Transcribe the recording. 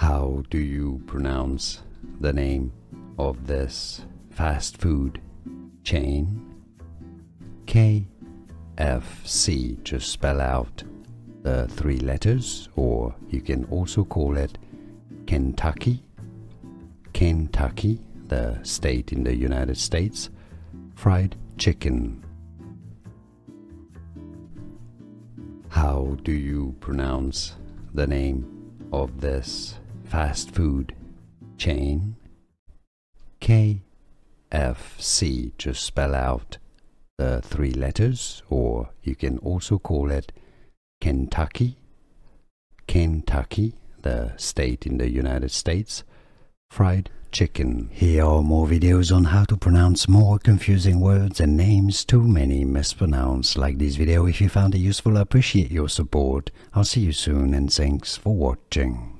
How do you pronounce the name of this fast food chain? KFC, just spell out the three letters, or you can also call it Kentucky. Kentucky, the state in the United States, fried chicken. How do you pronounce the name of this fast food chain? KFC, just spell out the three letters, or you can also call it Kentucky. Kentucky, the state in the United States, fried chicken. Here are more videos on how to pronounce more confusing words and names too many mispronounced. Like this video if you found it useful, I appreciate your support. I'll see you soon and thanks for watching.